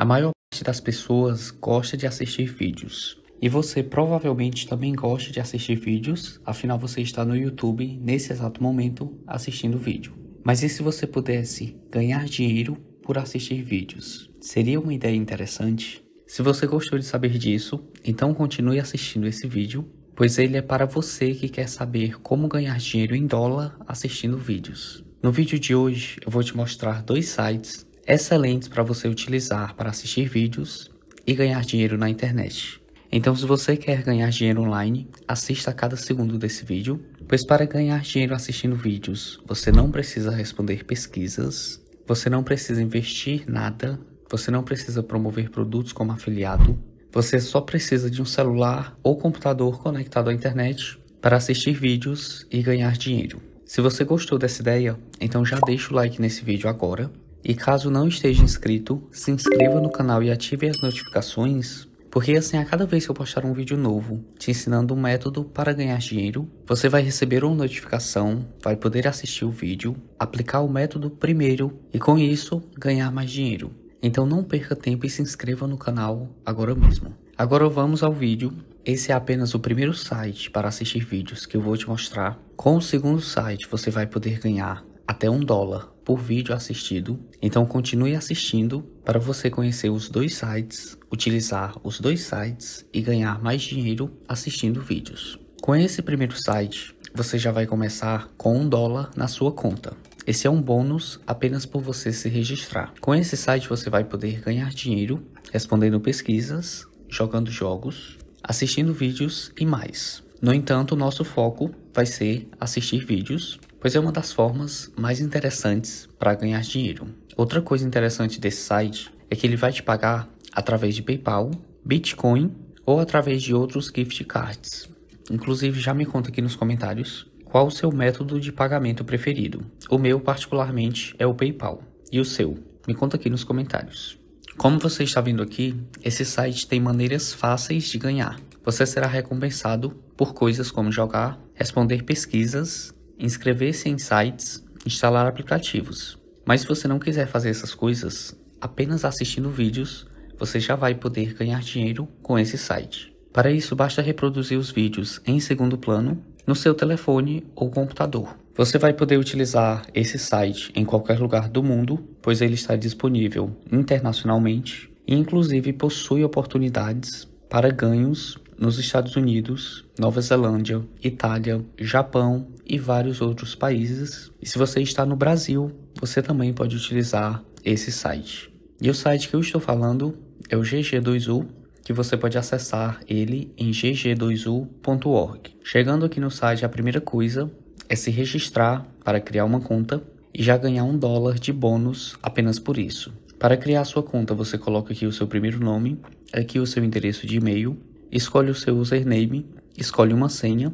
A maior parte das pessoas gosta de assistir vídeos. E você provavelmente também gosta de assistir vídeos, afinal você está no YouTube nesse exato momento assistindo vídeo. Mas e se você pudesse ganhar dinheiro por assistir vídeos? Seria uma ideia interessante? Se você gostou de saber disso, então continue assistindo esse vídeo, pois ele é para você que quer saber como ganhar dinheiro em dólar assistindo vídeos. No vídeo de hoje eu vou te mostrar dois sites excelentes para você utilizar para assistir vídeos e ganhar dinheiro na internet. Então, se você quer ganhar dinheiro online, assista a cada segundo desse vídeo, pois para ganhar dinheiro assistindo vídeos, você não precisa responder pesquisas, você não precisa investir nada, você não precisa promover produtos como afiliado, você só precisa de um celular ou computador conectado à internet para assistir vídeos e ganhar dinheiro. Se você gostou dessa ideia, então já deixa o like nesse vídeo agora. E caso não esteja inscrito, se inscreva no canal e ative as notificações porque assim, a cada vez que eu postar um vídeo novo te ensinando um método para ganhar dinheiro, você vai receber uma notificação, vai poder assistir o vídeo, aplicar o método primeiro e com isso ganhar mais dinheiro. Então não perca tempo e se inscreva no canal agora mesmo. Agora vamos ao vídeo. Esse é apenas o primeiro site para assistir vídeos que eu vou te mostrar. Com o segundo site você vai poder ganhar até um dólar por vídeo assistido. Então continue assistindo para você conhecer os dois sites, utilizar os dois sites e ganhar mais dinheiro assistindo vídeos. Com esse primeiro site, você já vai começar com um dólar na sua conta. Esse é um bônus apenas por você se registrar. Com esse site você vai poder ganhar dinheiro respondendo pesquisas, jogando jogos, assistindo vídeos e mais. No entanto, nosso foco vai ser assistir vídeos pois é uma das formas mais interessantes para ganhar dinheiro. Outra coisa interessante desse site é que ele vai te pagar através de PayPal, Bitcoin ou através de outros gift cards. Inclusive, já me conta aqui nos comentários qual o seu método de pagamento preferido. O meu, particularmente, é o PayPal. E o seu? Me conta aqui nos comentários. Como você está vendo aqui, esse site tem maneiras fáceis de ganhar. Você será recompensado por coisas como jogar, responder pesquisas inscrever-se em sites, instalar aplicativos. Mas se você não quiser fazer essas coisas, apenas assistindo vídeos, você já vai poder ganhar dinheiro com esse site. Para isso, basta reproduzir os vídeos em segundo plano no seu telefone ou computador. Você vai poder utilizar esse site em qualquer lugar do mundo, pois ele está disponível internacionalmente e inclusive possui oportunidades para ganhos nos Estados Unidos, Nova Zelândia, Itália, Japão e vários outros países. E se você está no Brasil, você também pode utilizar esse site. E o site que eu estou falando é o GG2U, que você pode acessar ele em gg2u.org. Chegando aqui no site, a primeira coisa é se registrar para criar uma conta e já ganhar um dólar de bônus apenas por isso. Para criar sua conta, você coloca aqui o seu primeiro nome, aqui o seu endereço de e-mail escolhe o seu username, escolhe uma senha.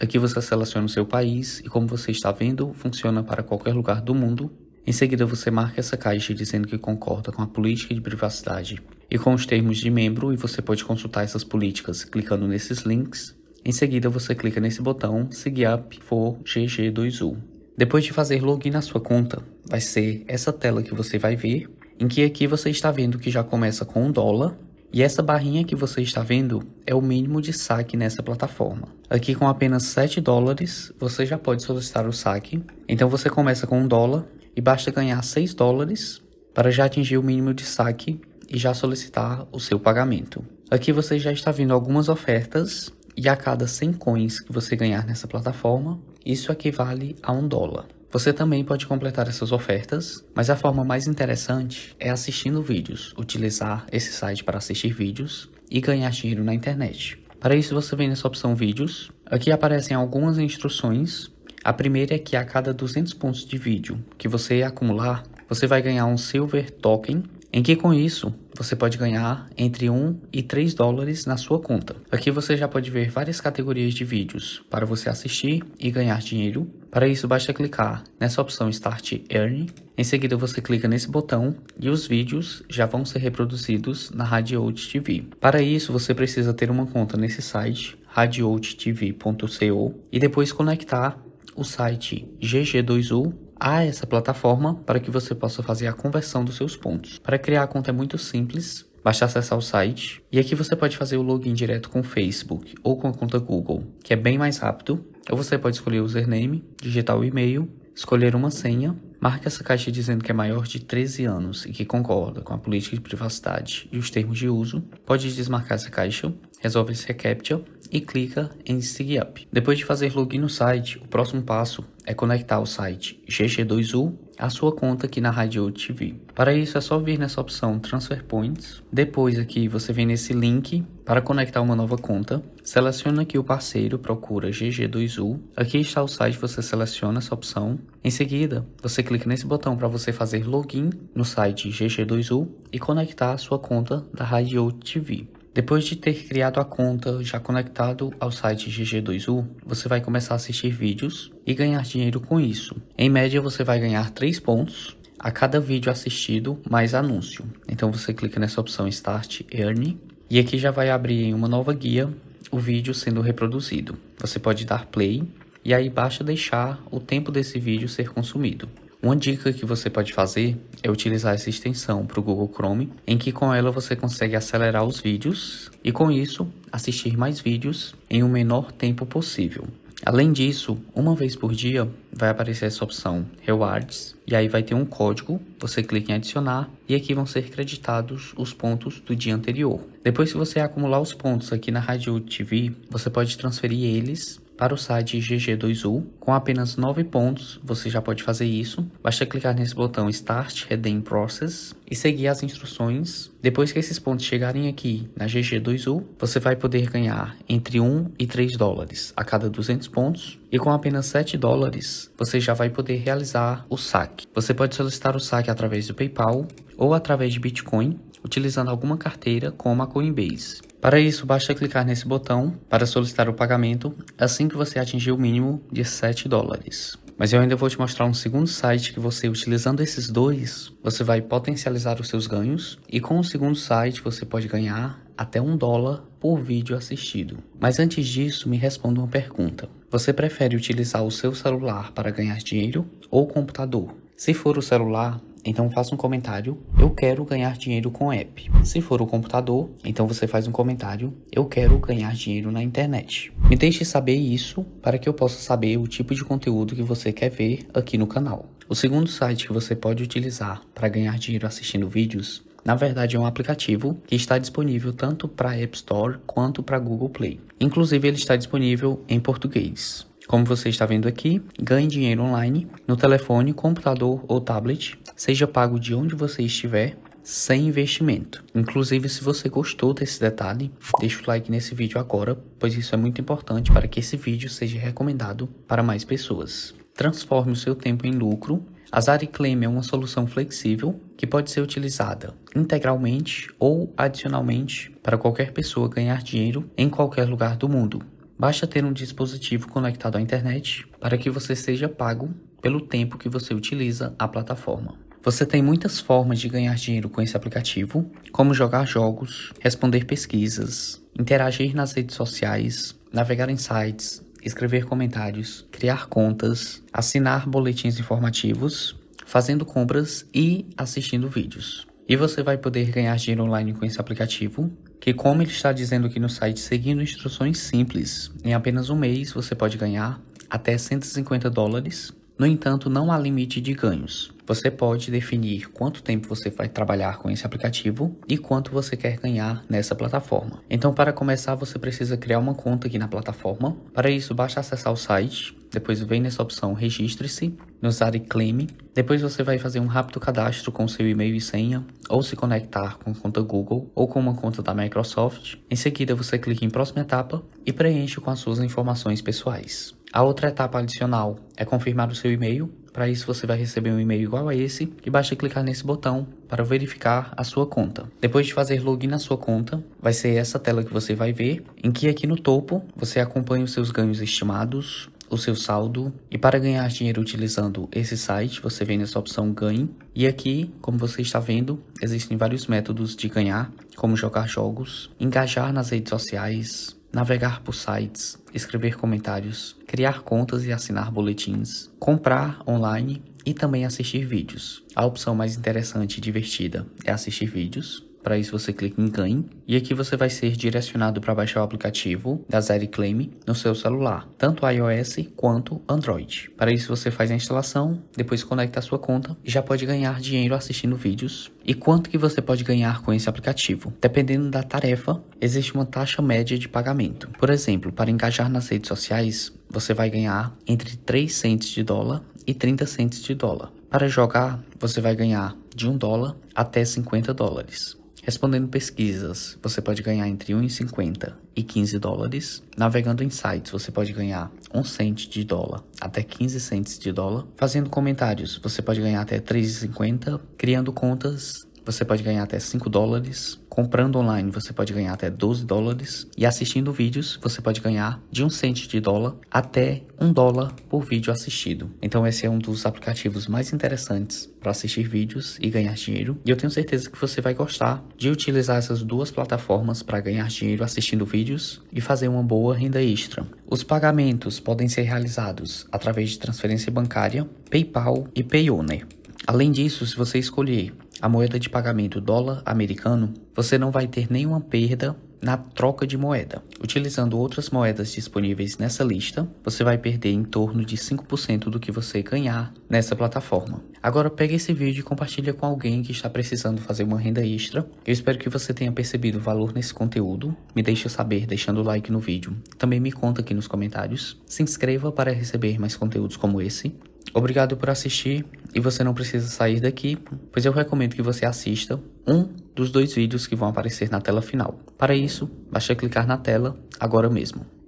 Aqui você seleciona o seu país e como você está vendo, funciona para qualquer lugar do mundo. Em seguida você marca essa caixa dizendo que concorda com a política de privacidade e com os termos de membro e você pode consultar essas políticas clicando nesses links. Em seguida você clica nesse botão Sign Up for GG2U. Depois de fazer login na sua conta, vai ser essa tela que você vai ver, em que aqui você está vendo que já começa com um dólar e essa barrinha que você está vendo é o mínimo de saque nessa plataforma. Aqui com apenas 7 dólares, você já pode solicitar o saque. Então você começa com 1 dólar e basta ganhar 6 dólares para já atingir o mínimo de saque e já solicitar o seu pagamento. Aqui você já está vendo algumas ofertas e a cada 100 coins que você ganhar nessa plataforma, isso equivale a 1 dólar. Você também pode completar essas ofertas, mas a forma mais interessante é assistindo vídeos, utilizar esse site para assistir vídeos e ganhar dinheiro na internet. Para isso você vem nessa opção vídeos, aqui aparecem algumas instruções. A primeira é que a cada 200 pontos de vídeo que você acumular, você vai ganhar um Silver Token em que com isso você pode ganhar entre 1 e 3 dólares na sua conta. Aqui você já pode ver várias categorias de vídeos para você assistir e ganhar dinheiro. Para isso basta clicar nessa opção Start Earn. Em seguida você clica nesse botão e os vídeos já vão ser reproduzidos na Radiout TV. Para isso você precisa ter uma conta nesse site radiouttv.co e depois conectar o site gg2u a essa plataforma para que você possa fazer a conversão dos seus pontos. Para criar a conta é muito simples, Basta acessar o site e aqui você pode fazer o login direto com o Facebook ou com a conta Google, que é bem mais rápido. Ou você pode escolher o username, digitar o e-mail, escolher uma senha, marque essa caixa dizendo que é maior de 13 anos e que concorda com a política de privacidade e os termos de uso. Pode desmarcar essa caixa, resolve esse reCAPTCHA e clica em Seguir Up. Depois de fazer login no site, o próximo passo é conectar o site GG2U à sua conta aqui na Radio TV. Para isso é só vir nessa opção Transfer Points. Depois aqui você vem nesse link para conectar uma nova conta. Seleciona aqui o parceiro, procura GG2U. Aqui está o site, você seleciona essa opção. Em seguida, você clica nesse botão para você fazer login no site GG2U e conectar a sua conta da Radio TV. Depois de ter criado a conta já conectado ao site GG2U, você vai começar a assistir vídeos e ganhar dinheiro com isso. Em média, você vai ganhar 3 pontos a cada vídeo assistido mais anúncio. Então você clica nessa opção Start Earn e aqui já vai abrir uma nova guia o vídeo sendo reproduzido. Você pode dar play e aí basta deixar o tempo desse vídeo ser consumido. Uma dica que você pode fazer é utilizar essa extensão para o Google Chrome, em que com ela você consegue acelerar os vídeos e com isso assistir mais vídeos em um menor tempo possível. Além disso, uma vez por dia vai aparecer essa opção Rewards e aí vai ter um código, você clica em adicionar e aqui vão ser creditados os pontos do dia anterior. Depois que você acumular os pontos aqui na Rádio TV, você pode transferir eles para o site GG2U, com apenas 9 pontos, você já pode fazer isso. Basta clicar nesse botão Start Redeem Process e seguir as instruções. Depois que esses pontos chegarem aqui na GG2U, você vai poder ganhar entre 1 e 3 dólares a cada 200 pontos. E com apenas 7 dólares, você já vai poder realizar o saque. Você pode solicitar o saque através do PayPal ou através de Bitcoin, utilizando alguma carteira como a Coinbase. Para isso, basta clicar nesse botão para solicitar o pagamento assim que você atingir o mínimo de 7 dólares. Mas eu ainda vou te mostrar um segundo site que você, utilizando esses dois, você vai potencializar os seus ganhos. E com o segundo site, você pode ganhar até um dólar por vídeo assistido. Mas antes disso, me responda uma pergunta. Você prefere utilizar o seu celular para ganhar dinheiro ou computador? Se for o celular, então faça um comentário, eu quero ganhar dinheiro com app. Se for o computador, então você faz um comentário, eu quero ganhar dinheiro na internet. Me deixe saber isso para que eu possa saber o tipo de conteúdo que você quer ver aqui no canal. O segundo site que você pode utilizar para ganhar dinheiro assistindo vídeos na verdade, é um aplicativo que está disponível tanto para App Store quanto para Google Play. Inclusive, ele está disponível em português. Como você está vendo aqui, ganhe dinheiro online no telefone, computador ou tablet, seja pago de onde você estiver, sem investimento. Inclusive, se você gostou desse detalhe, deixa o like nesse vídeo agora, pois isso é muito importante para que esse vídeo seja recomendado para mais pessoas. Transforme o seu tempo em lucro. A Claim é uma solução flexível que pode ser utilizada integralmente ou adicionalmente para qualquer pessoa ganhar dinheiro em qualquer lugar do mundo. Basta ter um dispositivo conectado à internet para que você seja pago pelo tempo que você utiliza a plataforma. Você tem muitas formas de ganhar dinheiro com esse aplicativo, como jogar jogos, responder pesquisas, interagir nas redes sociais, navegar em sites, escrever comentários, criar contas, assinar boletins informativos, fazendo compras e assistindo vídeos. E você vai poder ganhar dinheiro online com esse aplicativo que, como ele está dizendo aqui no site, seguindo instruções simples, em apenas um mês você pode ganhar até 150 dólares. No entanto, não há limite de ganhos. Você pode definir quanto tempo você vai trabalhar com esse aplicativo e quanto você quer ganhar nessa plataforma. Então, para começar, você precisa criar uma conta aqui na plataforma. Para isso, basta acessar o site, depois vem nessa opção Registre-se, no e Claim. Depois você vai fazer um rápido cadastro com seu e-mail e senha, ou se conectar com conta Google ou com uma conta da Microsoft. Em seguida, você clica em Próxima Etapa e preenche com as suas informações pessoais. A outra etapa adicional é confirmar o seu e-mail para isso você vai receber um e-mail igual a esse e basta clicar nesse botão para verificar a sua conta. Depois de fazer login na sua conta, vai ser essa tela que você vai ver, em que aqui no topo você acompanha os seus ganhos estimados, o seu saldo e para ganhar dinheiro utilizando esse site, você vem nessa opção ganhe e aqui, como você está vendo, existem vários métodos de ganhar, como jogar jogos, engajar nas redes sociais, navegar por sites, escrever comentários criar contas e assinar boletins, comprar online e também assistir vídeos. A opção mais interessante e divertida é assistir vídeos. Para isso você clica em ganhe e aqui você vai ser direcionado para baixar o aplicativo da Claim no seu celular, tanto iOS quanto Android. Para isso você faz a instalação, depois conecta a sua conta e já pode ganhar dinheiro assistindo vídeos. E quanto que você pode ganhar com esse aplicativo? Dependendo da tarefa, existe uma taxa média de pagamento. Por exemplo, para engajar nas redes sociais, você vai ganhar entre 3 centes de dólar e 30 centes de dólar. Para jogar, você vai ganhar de 1 dólar até 50 dólares. Respondendo pesquisas, você pode ganhar entre 1,50 e 15 dólares. Navegando em sites, você pode ganhar 1 cent de dólar até 15 centes de dólar. Fazendo comentários, você pode ganhar até 3,50. Criando contas, você pode ganhar até 5 dólares. Comprando online, você pode ganhar até 12 dólares. E assistindo vídeos, você pode ganhar de 1 cento de dólar até 1 dólar por vídeo assistido. Então, esse é um dos aplicativos mais interessantes para assistir vídeos e ganhar dinheiro. E eu tenho certeza que você vai gostar de utilizar essas duas plataformas para ganhar dinheiro assistindo vídeos e fazer uma boa renda extra. Os pagamentos podem ser realizados através de transferência bancária, PayPal e Payoneer. Além disso, se você escolher a moeda de pagamento dólar americano, você não vai ter nenhuma perda na troca de moeda. Utilizando outras moedas disponíveis nessa lista, você vai perder em torno de 5% do que você ganhar nessa plataforma. Agora pega esse vídeo e compartilha com alguém que está precisando fazer uma renda extra. Eu espero que você tenha percebido o valor nesse conteúdo. Me deixa saber deixando o like no vídeo. Também me conta aqui nos comentários. Se inscreva para receber mais conteúdos como esse. Obrigado por assistir e você não precisa sair daqui, pois eu recomendo que você assista um dos dois vídeos que vão aparecer na tela final. Para isso, basta clicar na tela agora mesmo.